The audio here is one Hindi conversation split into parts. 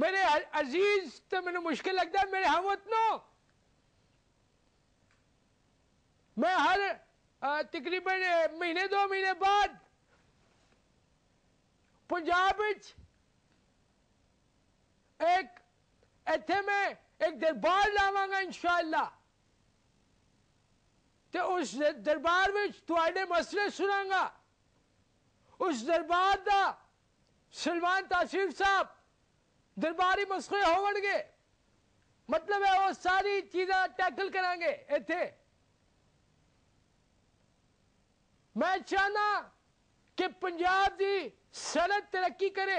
मेरे अज़ीज़ तो मैं मुश्किल लगता है, मेरे हम उतनो मैं हर तकरीबन महीने, दो महीने बाद पंजाब एक इतने में एक दरबार लावगा इंशाला तो उस दरबार में थोड़े मसले सुनागा। उस दरबार का सलमान तासीफ साहब ਦਰਬਾਰੀ ਮਸਲੇ ਹੋਣਗੇ ਮਤਲਬ ਹੈ ਉਹ ਸਾਰੀ ਚੀਜ਼ਾਂ ਟੈਕਲ ਕਰਾਂਗੇ ਇੱਥੇ ਮੈਂ ਚਾਹਨਾ ਕਿ ਪੰਜਾਬ ਦੀ ਸਨਅਤ ਤਰੱਕੀ ਕਰੇ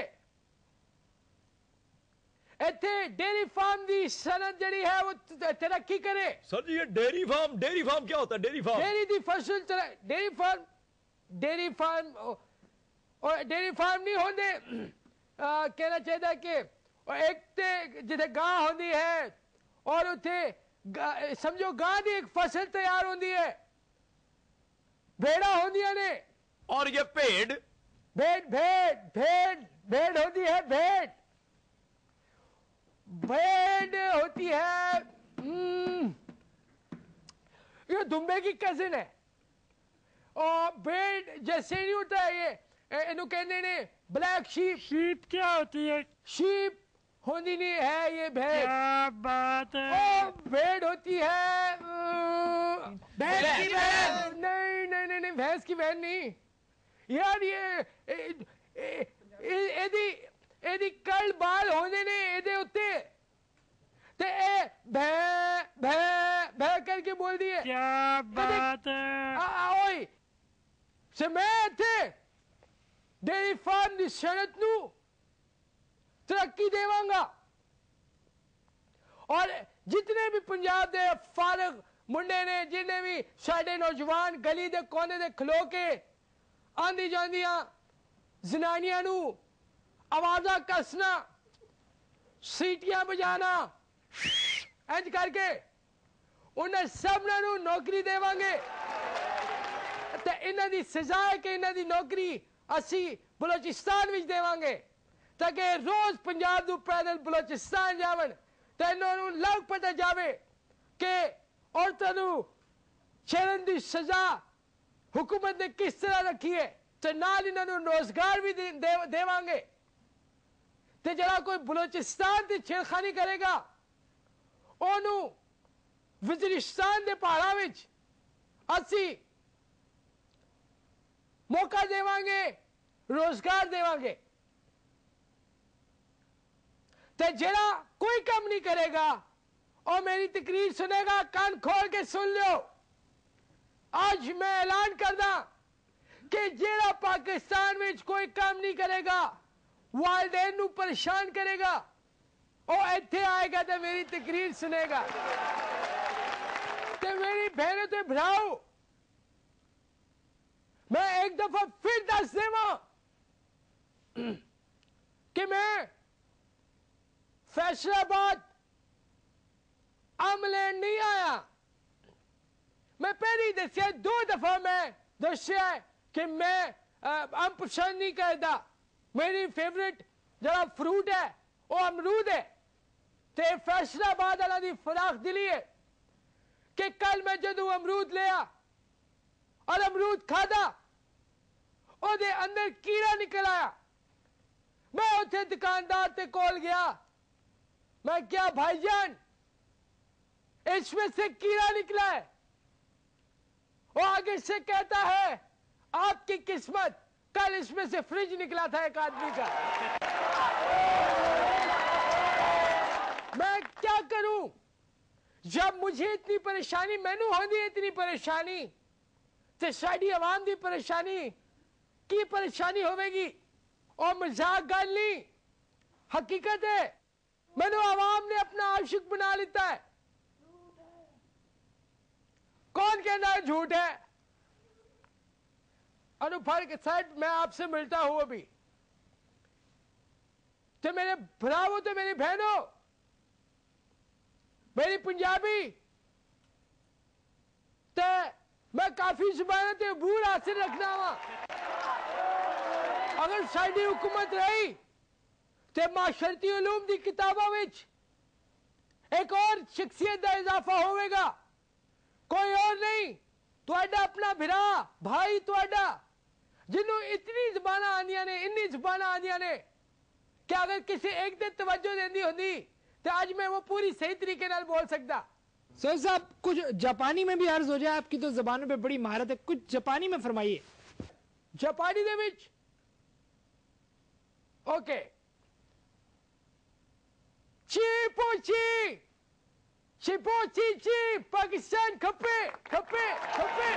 ਇੱਥੇ ਡੇਰੀ ਫਾਰਮ ਦੀ ਸਨਅਤ ਜਿਹੜੀ ਹੈ ਉਹ ਤ- ਤਰੱਕੀ ਕਰੇ सर जी ये डेयरी फार्म डेयरी फार्म क्या होता है डेयरी फार्म डेयरी दी फसल तर- डेयरी फार्म डेयरी फार्म और डेयरी फार्म नहीं होंदे ਅਹ ਕਹਿਣਾ ਚਾਹੀਦਾ और एक ते जिथे गां होंदी है और उथे समझो गां दी एक फ़सल तैयार होंदी है। भेड़ा होंदिया ने। और ये पेड़? भेड़ भेड़ भेड़ भेड़ होती है भेड़। भेड़ होती है हम्म, ये दुम्बे की कजिन है। और भेड़ जैसे नहीं होता है ये इन्हों कहने ने ब्लैक शीप शीप क्या होती है? शीप होती नहीं है ये भेड़ क्या बात है ओ भेड़ होती है अ, भैंस की बहन नहीं नहीं नहीं नहीं भैंस की बहन नहीं यार ये ए- ए- ए- ਇਹਦੀ ਇਹਦੀ ਕਲ ਬਾਲ ਹੁੰਦੇ ਨੇ ਇਹਦੇ ਉੱਤੇ ਤੇ ਇਹ ਭੈ ਭੈ ਭੈ ਕਰਕੇ ਬੋਲਦੀ ਹੈ क्या बात है ਆ ਆ ਓਏ ਸੇ ਮੈਂ ਇੱਥੇ ਡੇਰੀ ਫਾਰਮ ਦੀ ਸਨਅਤ ਨੂੰ ਤਰੱਕੀ ਦੇਵਾਂਗਾ। ਔਰ ਜਿਤਨੇ ਵੀ ਪੰਜਾਬ ਦੇ ਫਾਰਗ ਮੁੰਡੇ ਨੇ, ਜਿੰਨੇ ਵੀ ਸਾਡੇ ਨੌਜਵਾਨ ਗਲੀ ਦੇ ਕੋਨੇ ਦੇ ਖਲੋ ਕੇ ਆਂਦੀ ਜਾਂਦੀਆਂ ਜ਼ਨਾਨੀਆਂ ਨੂੰ ਆਵਾਜ਼ਾਂ ਕੱਸਣਾ, ਸੀਟੀਆਂ ਵਜਾਣਾ ਇੰਜ ਕਰਕੇ ਉਹਨਾਂ ਸਭਨਾਂ ਨੂੰ ਨੌਕਰੀ ਦੇਵਾਂਗੇ। ਤੇ ਇਹਨਾਂ ਦੀ ਸਜ਼ਾ ਹੈ ਕਿ ਇਹਨਾਂ ਦੀ ਨੌਕਰੀ ਅਸੀਂ ਬਲੋਚਿਸਤਾਨ ਵਿੱਚ ਦੇਵਾਂਗੇ। ਤਾਂ ਕਿ ਰੋਜ਼ ਪੰਜਾਬ ਨੂੰ ਪੈਦਲ ਬਲੋਚਿਸਤਾਨ ਜਾਵਣ, ਤੇ ਇਹਨਾਂ ਨੂੰ ਲੱਗ ਪਤਾ ਜਾਵੇ ਕਿ ਔਰਤਾਂ ਨੂੰ ਛੇੜਨ ਦੀ ਸਜ਼ਾ ਹਕੂਮਤ ਨੇ ਕਿਸ ਤਰ੍ਹਾਂ ਰੱਖੀ ਹੈ, ਤੇ ਨਾਲ ਇਹਨਾਂ ਨੂੰ ਰੋਜ਼ਗਾਰ ਵੀ ਦੇਵਾਂਗੇ। ਤੇ ਜਿਹੜਾ ਕੋਈ ਬਲੋਚਿਸਤਾਨ ਦੀ ਛੇੜਖਾਨੀ ਕਰੇਗਾ, ਉਹਨੂੰ ਵਜ਼ੀਰਿਸਤਾਨ ਦੇ ਪਹਾੜਾਂ ਵਿੱਚ ਅਸੀਂ ਮੌਕਾ ਦੇਵਾਂਗੇ, ਰੋਜ਼ਗਾਰ ਦੇਵਾਂਗੇ। ਤੇ ਜਿਹੜਾ ਕੋਈ ਕੰਮ ਨਹੀਂ ਕਰੇਗਾ ਉਹ ਮੇਰੀ ਤਕਰੀਰ ਸੁਨੇਗਾ ਕੰਨ ਖੋਲ ਕੇ ਸੁਣ ਲਿਓ ਅੱਜ ਮੈਂ ਐਲਾਨ ਕਰਦਾ ਕਿ ਜਿਹੜਾ ਪਾਕਿਸਤਾਨ ਵਿੱਚ ਕੋਈ ਕੰਮ ਨਹੀਂ ਕਰੇਗਾ ਵਾਲਦੈਨ ਨੂੰ ਪਰੇਸ਼ਾਨ ਕਰੇਗਾ ਉਹ ਇੱਥੇ ਆਏਗਾ ਤੇ ਮੇਰੀ ਤਕਰੀਰ ਸੁਨੇਗਾ ਤੇ ਮੇਰੀ ਭੈਣੋ ਤੇ ਭਰਾਓ मैं एक दफा फिर दस देवा कि मैं फैसलाबाद। आमलैंड नहीं आया। मैं पहली दसिया दो दफ़ा मैं दसिया कि मैं आम पसंद नहीं करता मेरी फेवरेट जरा फ्रूट है वह अमरूद है। तो फैसलाबाद वाला की फराख दिली है कि कल मैं जो अमरूद लिया और अमरूद खादा और अंदर कीड़ा निकल आया। मैं उसे दुकानदार से कोल गया मैं क्या भाईजान? इसमें से कीड़ा निकला है। वो आगे से कहता है, आपकी किस्मत, कल इसमें से फ्रिज निकला था एक आदमी का। मैं क्या करूँ? जब मुझे इतनी परेशानी, मैनू होती इतनी परेशानी तो साड़ी आवाम की परेशानी की परेशानी होगी और मज़ाक गल नहीं हकीकत है मैंने आवाम ने अपना आशिक बना लेता है। कौन कहना है झूठ है? अनुफर के साथ मैं आपसे मिलता हूँ अभी। तो मेरे भरावो तो मेरी बहनों, मेरी पंजाबी तो मैं काफ़ी जबान बूढ़ हासिल रखना वा अगर साड़ी हुकूमत रही ਤੇ ਮਾਸ਼ਰਤੀ ਉਲੂਮ ਦੀ ਕਿਤਾਬਾਂ ਵਿੱਚ ਇੱਕ ਹੋਰ ਸ਼ਖਸੀਅਤ ਦਾ ਇਜ਼ਾਫਾ ਹੋਵੇਗਾ ਕੋਈ ਹੋਰ ਨਹੀਂ ਤੁਹਾਡਾ ਆਪਣਾ ਭਰਾ ਭਾਈ ਤੁਹਾਡਾ ਜਿਹਨੂੰ ਇਤਨੀ ਜ਼ਬਾਨਾਂ ਆਉਂਦੀਆਂ ਨੇ ਇੰਨੀ ਜ਼ਬਾਨਾਂ ਆਉਂਦੀਆਂ ਨੇ कि अगर किसी एक दिन तवज्जो देनी होती तो आज मैं वो पूरी सही तरीके नाल बोल सकता सर साहब कुछ जापानी में भी अर्ज हो जाए आपकी तो जबानों पे बड़ी महारत है कुछ जापानी में फरमाइए जापानी दे विच ओके ची पोची चिपो ची ची पाकिस्तान खपे खपे खपे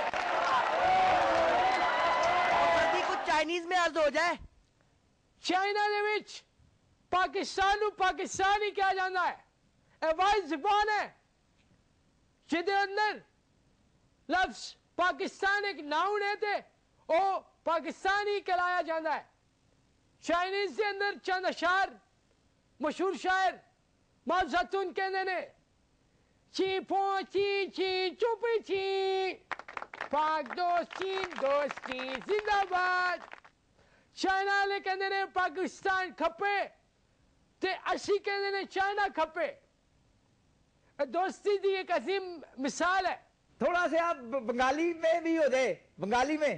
सर कुछ चाइनीज में अर्ज हो जाए ਚਾਈਨਾ ਦੇ ਵਿੱਚ ਪਾਕਿਸਤਾਨ ਨੂੰ ਪਾਕਿਸਤਾਨ ਹੀ ਕਿਹਾ ਜਾਂਦਾ ਹੈ ਇਹ ਵਾਹਿਦ ਜ਼ਬਾਨ ਹੈ ਜਿਹਦੇ ਅੰਦਰ ਲਫ਼ਜ਼ ਪਾਕਿਸਤਾਨ ਇੱਕ ਨਾਉਨ ਹੈ ਤੇ ਉਹ ਪਾਕਿਸਤਾਨ ਹੀ ਕਹਿਲਾਇਆ ਜਾਂਦਾ ਹੈ ਚਾਈਨੀਜ਼ ਦੇ ਅੰਦਰ ਚੰਦ ਅਸ਼ਾਰ 마사툰 깨내네 지포 지지 쭈비지 पाकिस्तान दोस्ती जिंदाबाद चाइना ले कहते ने पाकिस्तान खपे ते असी कहते ने चाइना खपे दोस्ती दी एक अजीम मिसाल है थोड़ा से आप बंगाली में भी हो दे बंगाली में।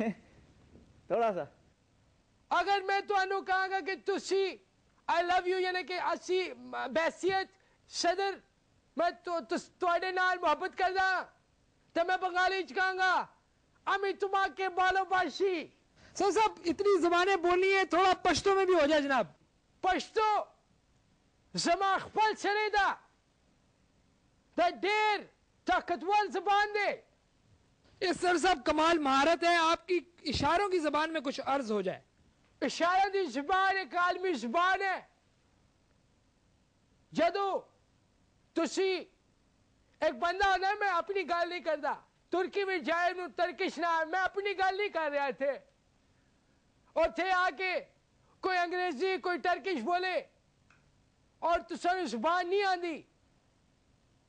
थोड़ा सा। अगर मैं तो कहांगा कि तुसी आई लव यू यानी कि असी बैसीयत सदर मैं तो, तो थोड़े नाल मोहब्बत करदा। तो मैं बंगाली च कहूँगा अमी तुमा के बालो बाशी। सर साहब इतनी जबानें बोलनी है थोड़ा पश्तो में भी हो जाए जनाब। पश्तो जमा खपल सरेदा तो ढेर ताकतवर जबान दे। ये सर साहब कमाल महारत है। आपकी इशारों की जबान में कुछ अर्ज़ हो जाए। ਇਸ਼ਾਰਾ ਦੀ ਜ਼ਬਾਨ ਇੱਕ ਆਲਮੀ ਜ਼ਬਾਨ ਹੈ ਜਦੋਂ ਤੁਸੀਂ ਇੱਕ ਬੰਦਾ ਹੁੰਦਾ ਮੈਂ ਆਪਣੀ ਗੱਲ ਨਹੀਂ ਕਰਦਾ ਤੁਰਕੀ ਵਿੱਚ ਜਾਏ ਨੂੰ ਤਰਕਿਸ਼ ਨਾ ਮੈਂ ਆਪਣੀ ਗੱਲ ਨਹੀਂ ਕਰ ਰਿਹਾ ਇੱਥੇ ਉੱਥੇ ਆ ਕੇ ਕੋਈ ਅੰਗਰੇਜ਼ੀ ਕੋਈ ਟਰਕਿਸ਼ ਬੋਲੇ ਔਰ ਤੁਸੀਂ ਜ਼ੁਬਾਨ ਨਹੀਂ ਆਂਦੀ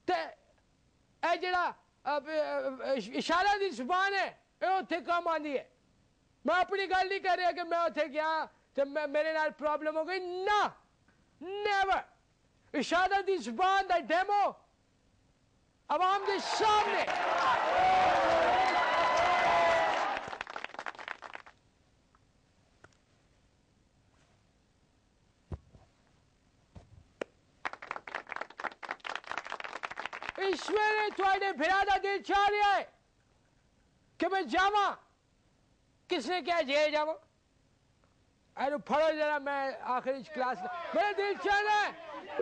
ਤੇ ਇਹ ਜਿਹੜਾ ਅ, ਅ, ਅ, ਇਸ਼ਾਰਾ ਦੀ ਜ਼ੁਬਾਨ ਹੈ ਇਹ मैं अपनी गल नहीं कर रहा कि मैं उसे गया तो मैं मेरे नाल प्रॉब्लम हो गई। ना। नेवर इशादा दी ज़ुबान दा डेमो आवाम के सामने। ईश्वर ने थोड़े फिरा दिल चाह रहा है कि मैं जावा। किसने क्या? जे जाओ। अरे फड़ो जरा, मैं आखिरी क्लास मेरा दिल चाह रहा है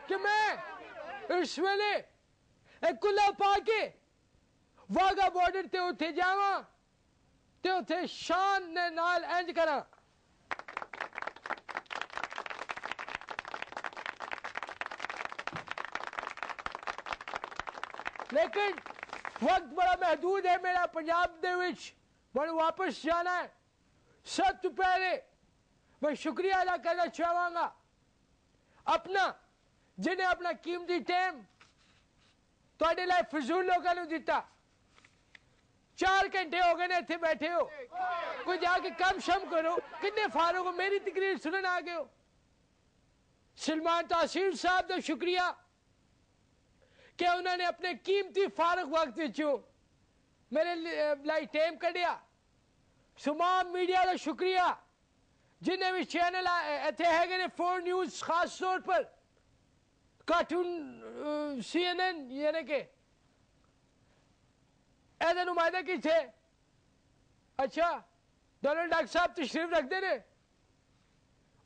कि मैं इस वेले कुल्ला पाके वागा बॉर्डर ते उठे जावा ते उठे शान ने नाल एंड करा। लेकिन वक्त बड़ा महदूद है मेरा पंजाब दे बड़े वापस जाना है। सख्त पहले मैं शुक्रिया अदा करना चाहूँगा। अपना, जिन्हें अपना कीमती टाइम थोड़े लिए फजूल लोगों ने दिता चार घंटे हो गए ना इतने बैठे हो कोई जाके कम शम करो किन्ने फारों हो मेरी तकरीर सुनने आ गए हो सलमान तहसील साहब का शुक्रिया कि उन्होंने अपने कीमती फारग वक्त मेरे लाई टेम कढ़िया तमाम मीडिया का शुक्रिया। जिन्हें भी चैनल इतने है फोर न्यूज़ खास तौर पर, कार्टून सी एन एन यानी कि। ऐसा नुमाइंदा कि थे? अच्छा डोनल्ड डाक साहब तो तशरीफ़ रखते ने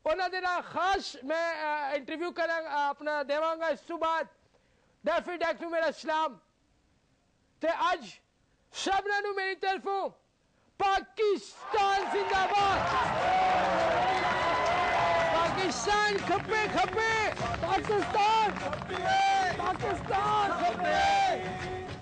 उन्होंने ना खास, मैं इंटरव्यू करा अपना देवगा इस तू बाद। डेफी डेक मेरा सलाम। तो अज ਸਲਾਮ ਤੇ ਅੱਜ ਸਭਨਾਂ ਨੂੰ ਮੇਰੀ ਤਰਫੋਂ ਪਾਕਿਸਤਾਨ ਜ਼ਿੰਦਾਬਾਦ ਪਾਕਿਸਤਾਨ ਖੱਪੇ ਖੱਪੇ ਪਾਕਿਸਤਾਨ ਪਾਕਿਸਤਾਨ ਖੱਪੇ